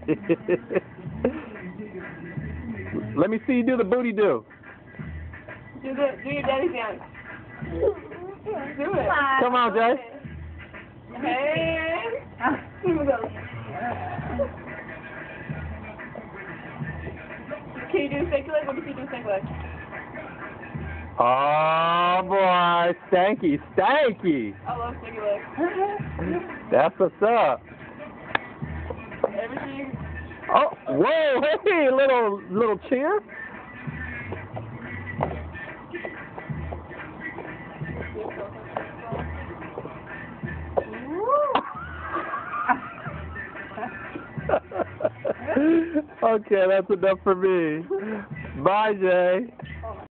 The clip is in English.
Let me see you do the booty do. Do the do your daddy dance. Do it. Come on, Jay. Hey. Here we go. Can you do fake leg? Let me see you do fake leg. Oh boy, stanky, stanky. I love leg. That's what's up. Oh, whoa, hey, little little cheer. okay, that's enough for me. Bye, Jay.